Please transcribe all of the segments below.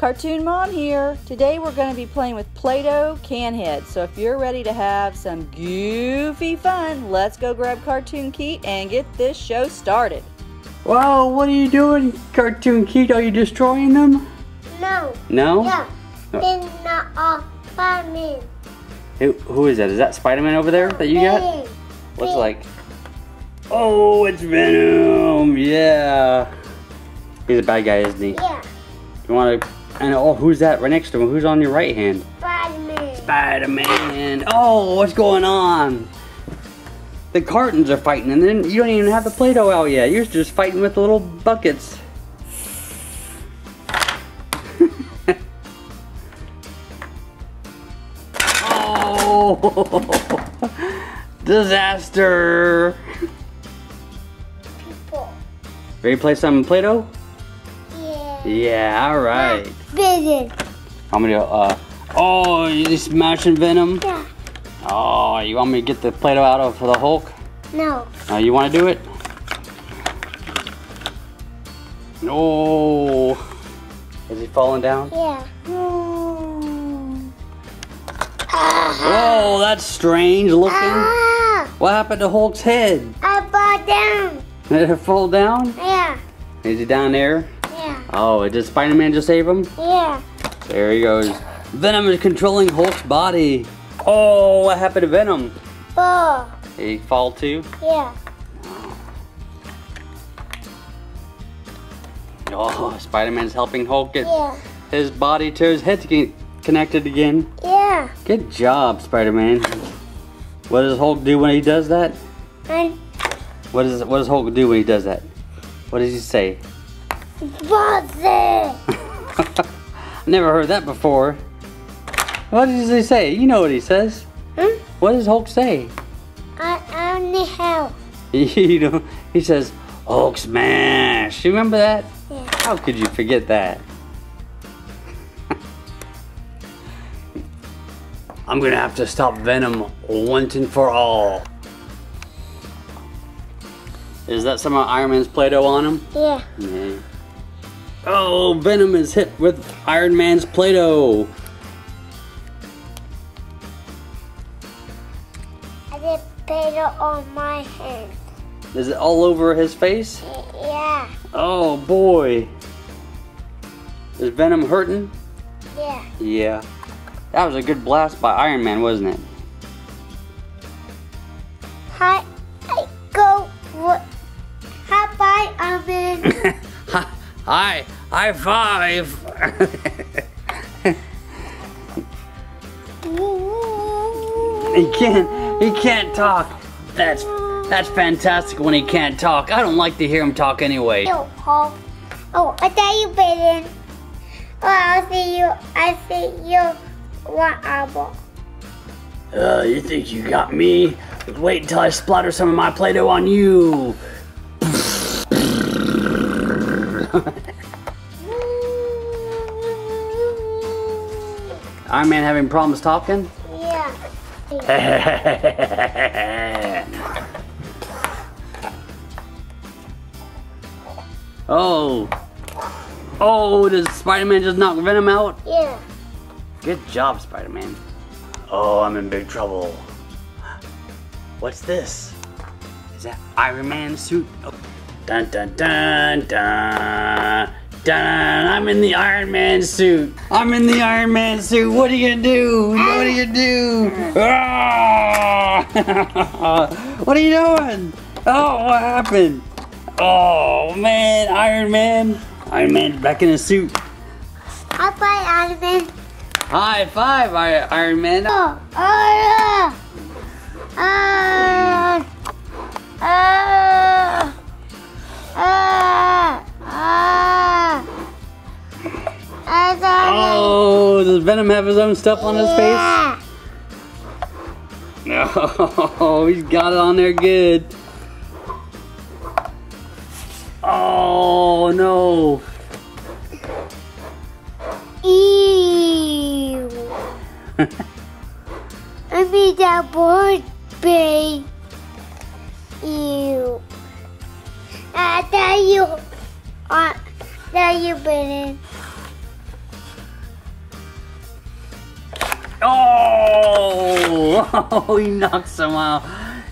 Kartoon Mom here. Today we're going to be playing with Play-Doh can heads. So if you're ready to have some goofy fun, let's go grab Kartoon Keat and get this show started. Wow, what are you doing, Kartoon Keat? Are you destroying them? No. No? Yeah. No. It's not a family. Who, who is that? Is that Spider-Man over there that you got? Looks like... Oh, it's Venom! Yeah! He's a bad guy, isn't he? Yeah. You want to... And oh, who's that right next to him? Who's on your right hand? Spider-Man. Spider-Man! Oh, what's going on? The cartons are fighting, and then you don't even have the Play-Doh out yet. You're just fighting with the little buckets. oh! Disaster! People. Ready to play some Play-Doh? Yeah. Yeah, alright. Vision. I'm gonna, uh, oh, you smashing Venom? Yeah. Oh, you want me to get the Play-Doh out of the Hulk? No. Uh, you want to do it? No. Is he falling down? Yeah. Oh, that's strange looking. Ah! What happened to Hulk's head? I fall down. Did it fall down? Yeah. Is he down there? Oh, did Spider-Man just save him? Yeah. There he goes. Venom is controlling Hulk's body. Oh, what happened to Venom? Ball. Did he fall too? Yeah. Oh, Spider-Man's helping Hulk get Yeah. his body to his head to get connected again. Yeah. Good job, Spider-Man. What does Hulk do when he does that? What does what does Hulk do when he does that? What does he say? Buzzer. Never heard that before. What does he say? You know what he says. Hmm? What does Hulk say? I, I need help. you know, he says, Hulk smash. You remember that? Yeah. How could you forget that? I'm gonna have to stop Venom once and for all. Is that some of Iron Man's Play-Doh on him? Yeah. Yeah. Oh, Venom is hit with Iron Man's Play-Doh. I did paper on my hand. Is it all over his face? Yeah. Oh boy. Is Venom hurting? Yeah. Yeah. That was a good blast by Iron Man, wasn't it? Hi. I go. What? Hi, bye, Oven. Hi, high five. he can't. He can't talk. That's that's fantastic when he can't talk. I don't like to hear him talk anyway. Yo, Paul. Oh, I thought you bit bitten. Oh, I'll see you. I see you. One apple. Uh, you think you got me? Wait until I splatter some of my Play-Doh on you. Iron Man having problems talking? Yeah. oh. Oh, does Spider-Man just knock Venom out? Yeah. Good job, Spider-Man. Oh, I'm in big trouble. What's this? Is that Iron Man's suit? Oh. Dun dun dun dun dun. I'm in the Iron Man suit. I'm in the Iron Man suit. What are you gonna do? What are you gonna do? Ah! what are you doing? Oh, what happened? Oh man, Iron Man. Iron Man back in his suit. Hi, Iron Man. High five, Iron Man. Oh, oh, yeah. Oh, does Venom have his own stuff on his face? Yeah. No, he's got it on there good. Oh no. Ew. I made that bird babe. Ew. I tell you, uh, that you been Oh! oh, he knocks him out.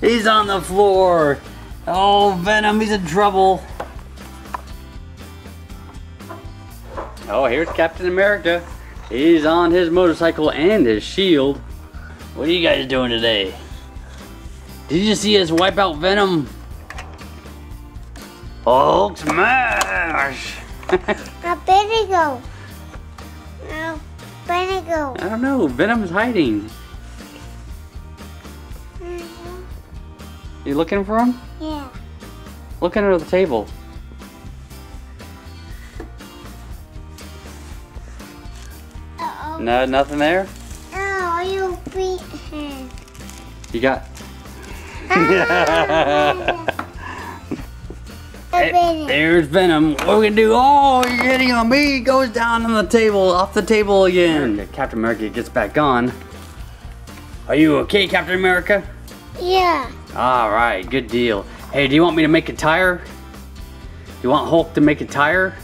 He's on the floor. Oh, Venom, he's in trouble. Oh, here's Captain America. He's on his motorcycle and his shield. What are you guys doing today? Did you see us wipe out Venom? Hulk smash! Now, Benny go. Benny go. I don't know. Venom's hiding. Mhm. You looking for him? Yeah. Look under the table. Uh-oh. No, nothing there. Oh, you beat him. You got. Benny. There's Venom. What are we gonna do? Oh, you're hitting on me. He Goes down on the table, off the table again. Captain America gets back on. Are you okay, Captain America? Yeah. All right, good deal. Hey, do you want me to make a tire? Do you want Hulk to make a tire?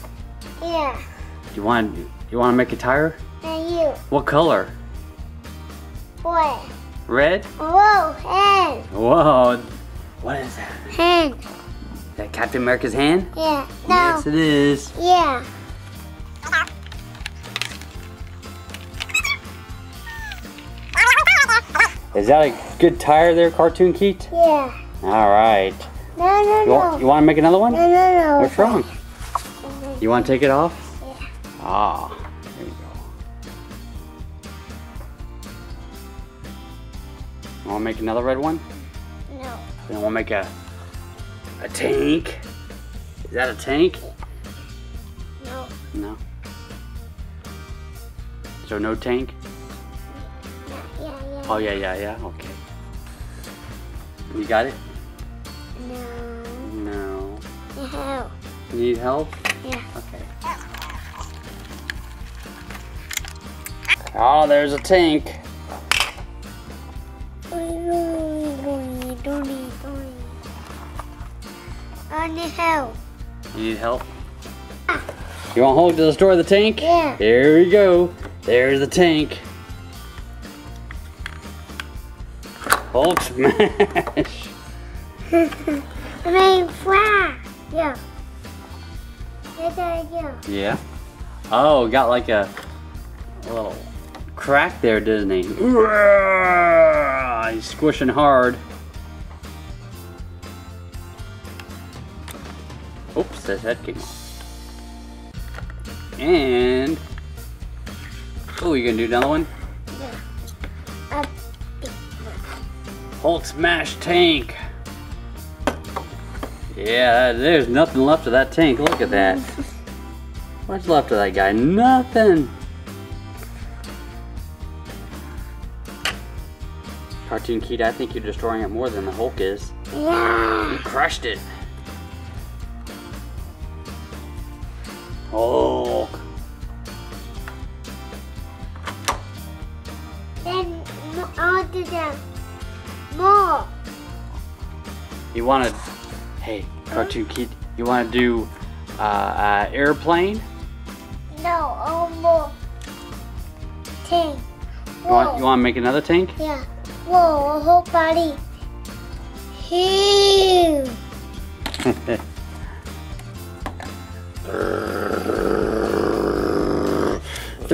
Yeah. Do you want you want to make a tire? And you. What color? Boy. Red? Whoa, hand. Whoa. What is that? Hand. Is that Captain America's hand? Yeah. No. Yes, it is. Yeah. Is that a good tire there, Kartoon Keat? Yeah. All right. No, no, You no. want, you want to make another one? No, no, no. What's wrong? You want to take it off? Yeah. Ah, there you go. You want to make another red one? No. You want to make a a tank? Is that a tank? No. No. So no tank? Yeah, yeah. Oh yeah, yeah, yeah. Okay. You got it? No. No. No. You need help? Yeah. Okay. Oh, there's a tank. I need help. You need help? Ah. You want Hulk to destroy the tank? Yeah. Here we go. There's the tank. Hulk smash. I mean, fly. Yeah. Yes, I do. Yeah. Oh, got like a, a little crack there, doesn't he? He's squishing hard. His head came off. And oh, you gonna do another one? Up. Um, Hulk smash tank. Yeah, there's nothing left of that tank. Look at that. What's left of that guy? Nothing. Kartoon Keat, I think you're destroying it more than the Hulk is. Yeah. You crushed it. Hulk. Then mo- I'll do that. More. You want to, hey, Cartoon Kid, you want to do uh, uh, airplane? No, oh, more. Tank. You want, you want to make another tank? Yeah. Whoa, a whole body. Huge.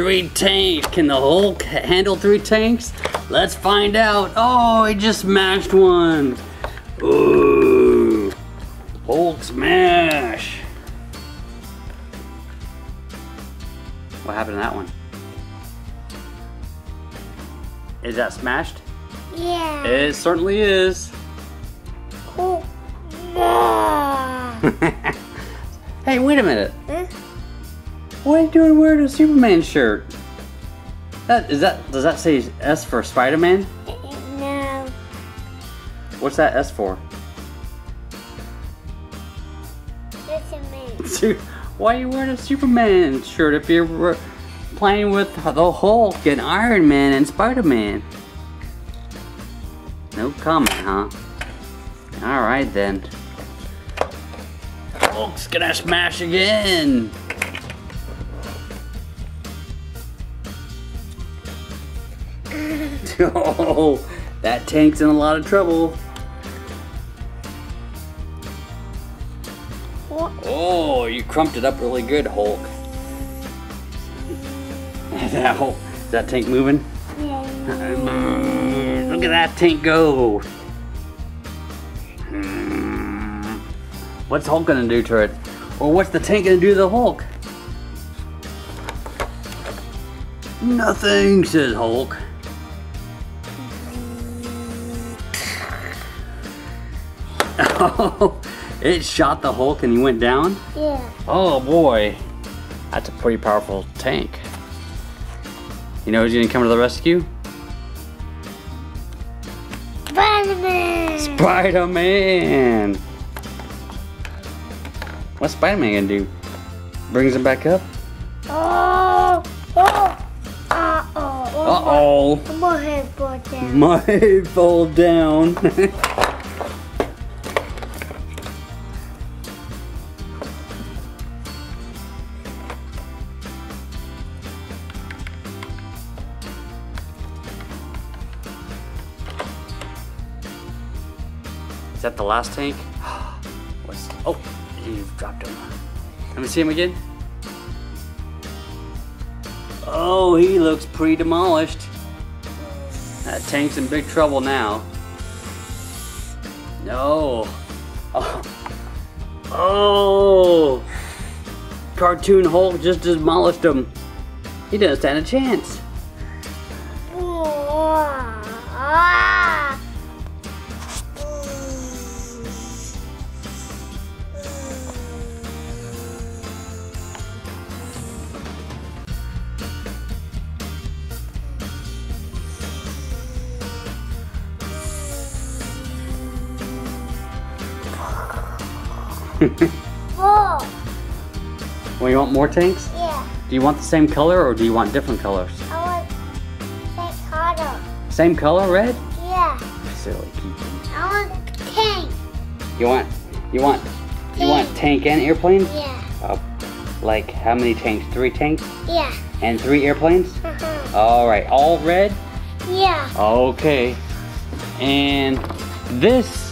Three tanks. Can the Hulk handle three tanks? Let's find out. Oh, he just smashed one. Ooh. Hulk smash. What happened to that one? Is that smashed? Yeah. It certainly is. Hey, wait a minute. What are you doing wearing a Superman shirt? That is that does that say S for Spider-Man? No. What's that S for? Listen, man. Why are you wearing a Superman shirt if you're playing with the Hulk and Iron Man and Spider-Man? No comment, huh? Alright then. Hulk's gonna smash again! Oh, that tank's in a lot of trouble. Oh, you crumped it up really good, Hulk. that Hulk, is that tank moving? Yeah. Look at that tank go. What's Hulk gonna do to it? Or what's the tank gonna do to the Hulk? Nothing, says Hulk. Oh, it shot the Hulk and he went down? Yeah. Oh boy, that's a pretty powerful tank. You know who's gonna come to the rescue? Spider-Man. Spider-Man! What's Spider-Man gonna do? Brings him back up? Oh. Oh. Uh-oh. Uh-oh. My head fall down. My head fall down. last tank? What's oh you've dropped him. Let me see him again. Oh, he looks pretty demolished. That tank's in big trouble now. No. Oh. oh. Cartoon Hulk just demolished him. He doesn't stand a chance. Oh. Well, you want more tanks? Yeah. Do you want the same color or do you want different colors? I want that harder. Same color, red? Yeah. Silly people. I want tank. You want, you want, you want tank and airplanes? Yeah. Oh, like how many tanks? Three tanks Yeah. and three airplanes? Uh-huh. All right, all red? Yeah. Okay. And this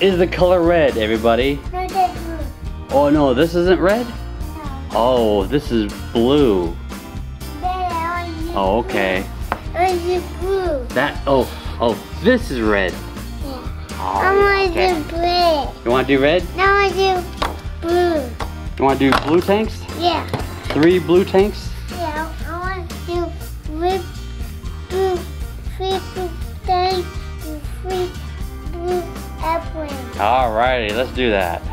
is the color red, everybody. No. Oh no, this isn't red? No. Oh, this is blue. Then I want you Oh, okay. Want blue. That, oh, oh, this is red. Yeah. Oh, I want okay. you blue. You want to do red? No, I do blue. You want to do blue tanks? Yeah. Three blue tanks? Alrighty, let's do that.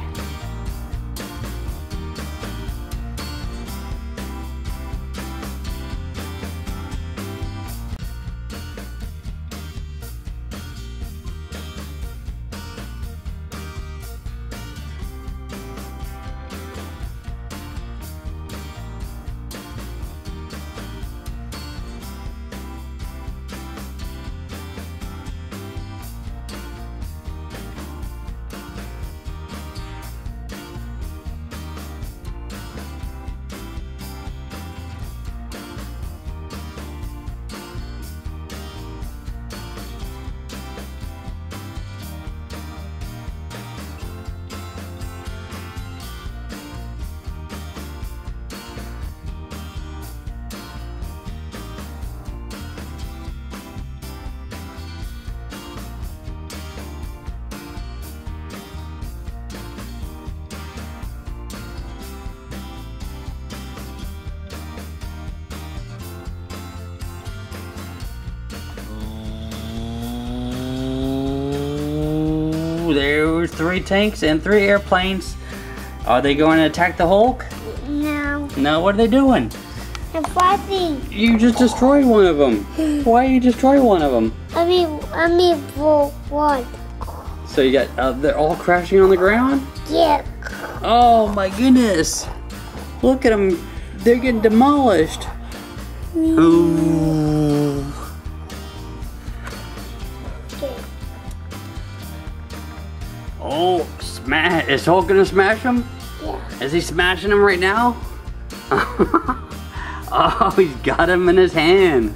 Three tanks and three airplanes. Are they going to attack the Hulk? No. No, what are they doing? I'm fighting. You just destroyed one of them. Why you destroy one of them? I mean, I mean, for what? So you got, uh, they're all crashing on the ground? Yeah. Oh my goodness. Look at them. They're getting demolished. Ooh. Smash. Is Hulk gonna smash him? Yeah. Is he smashing him right now? oh, he's got him in his hand.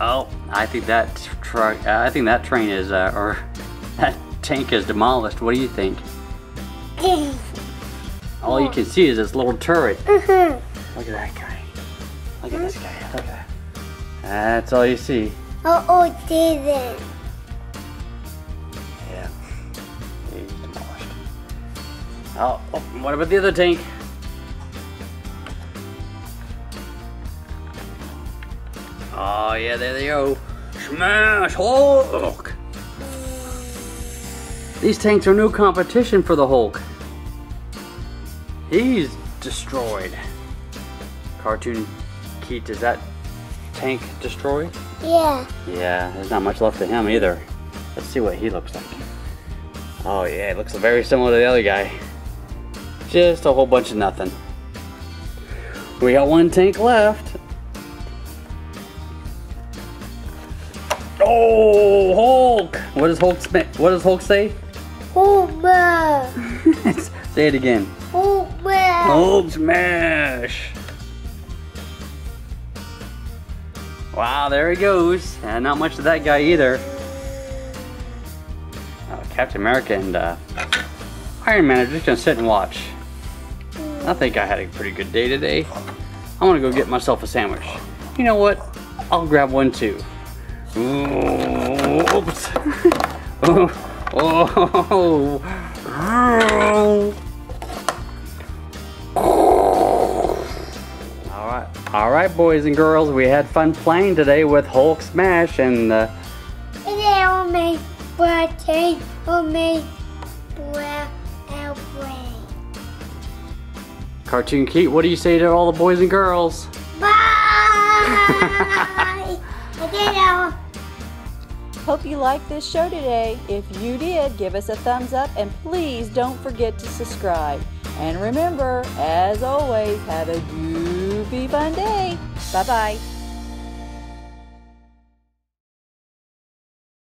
Oh, I think that truck. Uh, I think that train is, uh, or that tank is demolished. What do you think? All you can see is this little turret. Look at that guy. Look at this guy. Look at that. That's all you see. oh, oh, didn't. Oh, oh, what about the other tank? Oh yeah, there they go. Smash Hulk! These tanks are no competition for the Hulk. He's destroyed. Kartoon Keat, is that tank destroyed? Yeah. Yeah, there's not much left of him either. Let's see what he looks like. Oh yeah, it looks very similar to the other guy. Just a whole bunch of nothing. We got one tank left. Oh, Hulk! What does Hulk What does Hulk say? Homer. say it again. Homer. Hulk smash! Wow, there he goes. And not much of that guy either. Oh, Captain America and uh, Iron Man are just gonna sit and watch. I think I had a pretty good day today. I'm gonna go get myself a sandwich. You know what? I'll grab one too. Oops. oh, oh. All right, all right, boys and girls. We had fun playing today with Hulk Smash and. Uh, Cartoon Kate, what do you say to all the boys and girls? Bye. and Hope you liked this show today. If you did, give us a thumbs up and please don't forget to subscribe. And remember, as always, have a goofy fun day. Bye bye.